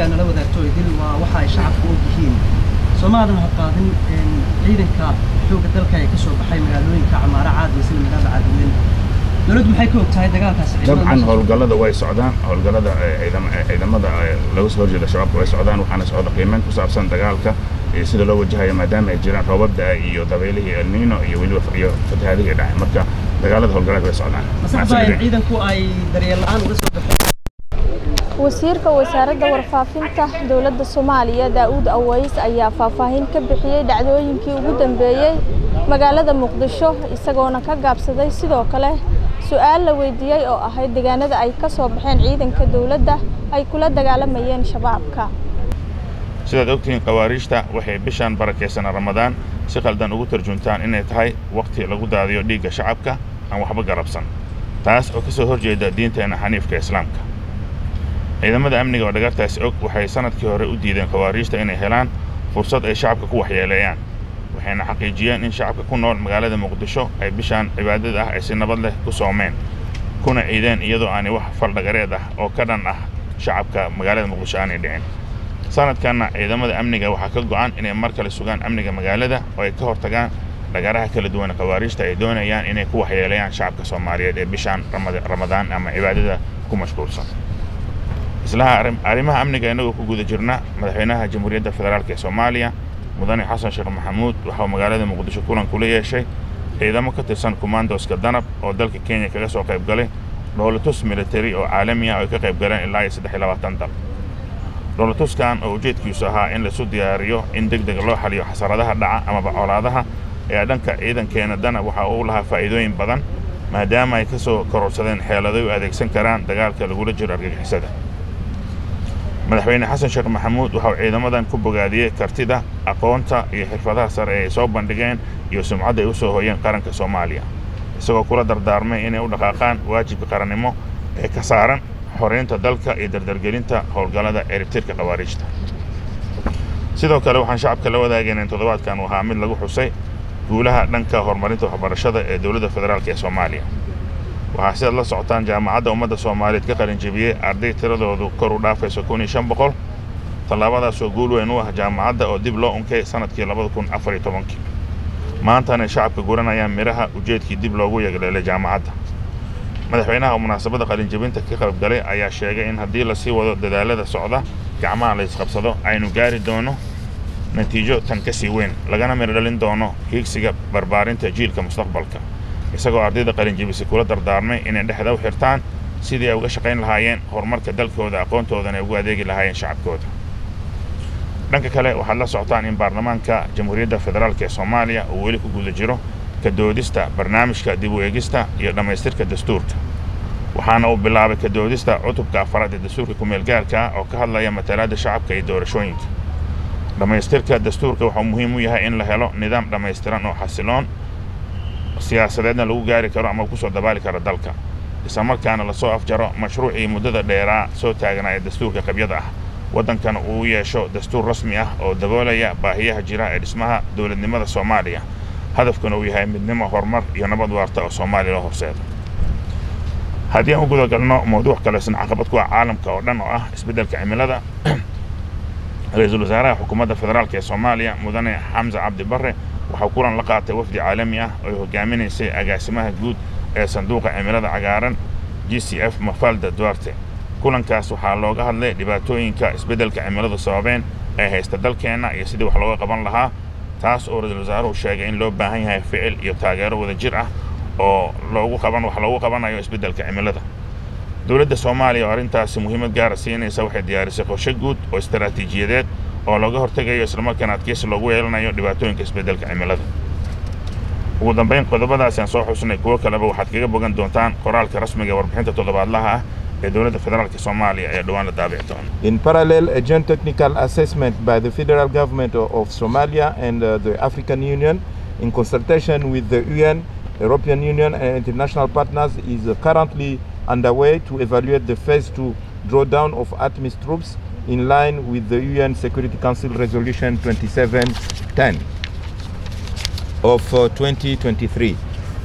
أنا لو ذا تويدل وحاي شعب وجهين سمع ذا هقادن إن عيدن كا شو قتل كا يكسر بحاي مقالون كعمارة عاد وسيل مقالة عاد من نريد محيكو تاي دقال كاس طبعا هول قلا ذا واي سعدان هول قلا ذا إذا ما إذا ما ذا لو سهر جدا شعب واي سعدان وحنا سعد قيمة وصعب سن دقال كا يصير لو وجهها ما دام الجيران هو بدا يضبي له النينو يولي في هذه الدعم مكه دقال ذا هول واي سعدان بس أنا عيدن كو اي دريال الان ولسه wasiirka wasaaradda warfaafinta dowladda soomaaliya daa'uud aways ayaa faahfaahin ka bixiyey dhacdooyinkii ugu dambeeyey magaalada muqdisho isagoona ka gaabsaday sidoo kale su'aal la weydiiyey oo ahayd deegaanada ay ka soo baxeen ciidanka dowladda ay kula dagaalamayeen shabaabka. Sidaad ogtihiin khawaariijta waxay bishaan barakaysan ramadaan si qaldan ugu tarjuntaan inay tahay wakhti lagu daadiyo dhiigga shacabka aan waxba garabsan. Taas oo ka soo horjeeda diinteenna xaniifka islaamka ciidamada amniga oo dhagartaasi og waxay sannadkii hore u diideen khawaariijta inay helaan fursad ay shacabka ku waxyeeleeyaan waxayna xaqiijiyeen in shacabka ku nool magaalada muqdisho ay bishaan cibaadada ah ay si nabad leh ku soomeen kuna ciideen iyadoo aanay wax faldhagareed ah oo ka dhan ah shacabka magaalada muqdisho aanay dhicin. Sanadkanna ciidamada amniga waxaa ka go'an inay mar kale sugaan amniga magaalada oo ay ka hortagaan dhagaraha kala duwan khawaariijta ay doonayaan inay ku waxyeeleeyaan shacabka soomaaliyeed ee bishaan ramadaan ama cibaadada ku mashquulsan islaha arrimaha amniga innagoo ku guda jirna madaxweynaha jamhuuriyadda federaalk ee soomaaliya mudane xasan sheekh maxamuud waxauu magaalada muqdisho kulan kula yeeshay ciidamo ka tirsan kumandoska danab oo dalka kenya kaga soo qayb galay dhoolatus militari oo caalami ah oo ay ka qayb galeen ilaa iyo saddex iyo labaatan dal. Dhoolatuskan oo ujeedkiisu ahaa in laisu diyaariyo in deg deg loo xaliyo xasaradaha dhaca amaba colaadaha ayaa dhanka ciidankeena danab waxa uu lahaa faa'iidooyin badan maadaama ay ka soo kororsadeen xeeladay u adeegsan karaan dagaalka lagula jiro argagixisada madaxweyne xasan sheekh maxamuud waxauu ciidamadan ku bogaadiyey kartida aqoonta iyo xirfadaha sare ee ay soo bandhigeen iyo sumcadda ay u soo hooyeen qaranka soomaaliya. Isagoo kula dardaarmay inay u dhaqaaqaan waajibka qarannimo ee ka saaran xoreynta dalka iyo dardargelinta howlgallada ciribtirka khawaariijta sidoo kale waxaan shacabka la wadaagaynay toddobaadkan uu ahaa mid lagu xusay guulaha dhanka horumarinta waxbarashada ee dowladda federaalk ee soomaaliya waxaa sidaad la socotaan jaamacadda ummadda soomaaliyeed ka qalinjebiyey arday tiradoodu kor u dhaafayso kun iyo shan boqol. Tallaabadaasoo guul weyn u ah jaamacadda oo dib loo unkay sannadkii labada kun afar iyo tobankii. Maantana shacabka guranayaan midhaha ujeedkii dib loogu yeegleelay jaamacadda. Madaxweynaha munaasabadda qalinjebinta ka qaybgalay ayaa sheegay in haddii la sii wado dadaalada socda gacmaha la isqabsado aynu gaari doono natiijo tan ka sii weyn lagana midho dhalin doono hiigsiga barbaarinta jiilka mustaqbalka isagoo ardayda qalinjebisay kula dardaarmay inay dhexda u xirtaan sidii ay uga shaqayn lahaayeen horumarka dalkooda aqoontoodana ay ugu adeegi lahaayeen shacabkooda. Dhanka kale waxaad la socotaan in baarlamaanka jamhuuriyadda federaalk ee soomaaliya uu weli ku guda jiro ka doodista barnaamijka dib u eegista iyo dhammaystirka dastuurka. Waxaana uu bilaabay ka doodista cutubka afaraad ee dastuurka kumeelgaarka oo ka hadlaya matalaadda shacabka iyo doorashooyinka. Dhammaystirka dastuurka waxauu muhiim u yahay in la helo nidaam dhammaystiran oo xasiloon siyaasadeedna lagu gaari karo ama ku soo dabaali karo dalka. Isla markaana la soo afjaro mashruucii muddada dheeraa soo taagnaa ee dastuurka qabyada ah. Waddankana uu yeesho dastuur rasmi ah oo daboolaya baahiyaha jira ee dhismaha dowladnimada soomaaliya. Hadafkuna uu yahay midnimo horumar iyo nabad waarta oo soomaaliya loo horseedo. Haddii aan u guda galno mawduuc kalesan caqabad ku ah caalamka oo dhan oo ah isbeddelka cimilada ra'iisul wasaaraha xukuumadda federaalk ee soomaaliya mudane xamse cabdi barre waxau kulan la qaatay wafdi caalami ah oo ay hogaaminaysay agaasimaha guud ee sanduuqa cimilada cagaaran g c f mafalda duarte. Kulankaas waxaa looga hadlay dhibaatooyinka isbeddelka cimiladu sababeen ee haysta dalkeenna iyo sidii wax looga qaban lahaa taas oo ra'iisul wasaaruhu sheegay in loo baahan yahay ficil iyo taageero wada jir ah oo loogu qaban wax loogu qabanayo isbeddelka cimilada. Dowladda soomaaliya oo arrintaasi muhiimad gaara siinaysa waxay diyaarisay qorshe guud oo istaraatiijiyadeed oo looga hortegayo islamarkaana adkeysi loogu yeelanayo dhibaatooyinka isbeddelka cimilada. Ugu dambayn qodobadaasi aan soo xusnay kuwo kaleba waxaad kaga bogan doontaan qoraalka rasmiga warbixinta toddobaadlaha ah ee dowladda federaalk soomaaliya ayaa dhowaan la daabici doona In parallel, a joint technical assessment by the federal government of Somalia and uh, the African Union in consultation with the UN, European Union and international partners is currently underway to evaluate the phase two drawdown of ATMIS troops in line with the UN Security Council Resolution 2710 of uh, 2023.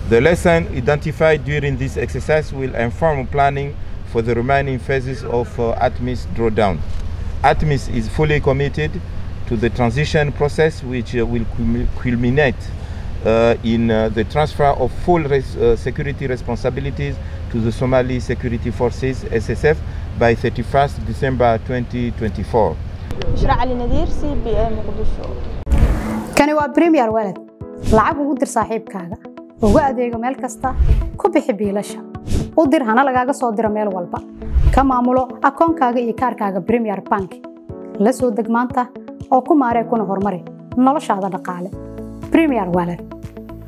The lesson identified during this exercise will inform planning for the remaining phases of uh, ATMIS drawdown. ATMIS is fully committed to the transition process, which uh, will culminate uh, in uh, the transfer of full res security responsibilities to the Somali Security Forces (SSF) by 31st December 2024. بشرى علي نذير سي بي اي مقدشو kani waa premier walad lacag ugu dir saaxiibkaaga ugu adeego meel kasta ku bixi biilasha u dir hana lagaaga soo diro meel walba ka maamulo akoonkaaga iyo kaarkaaga premier bank la soo deg maanta oo ku maaree kuna horumari noloshaada dhaqaale premier walad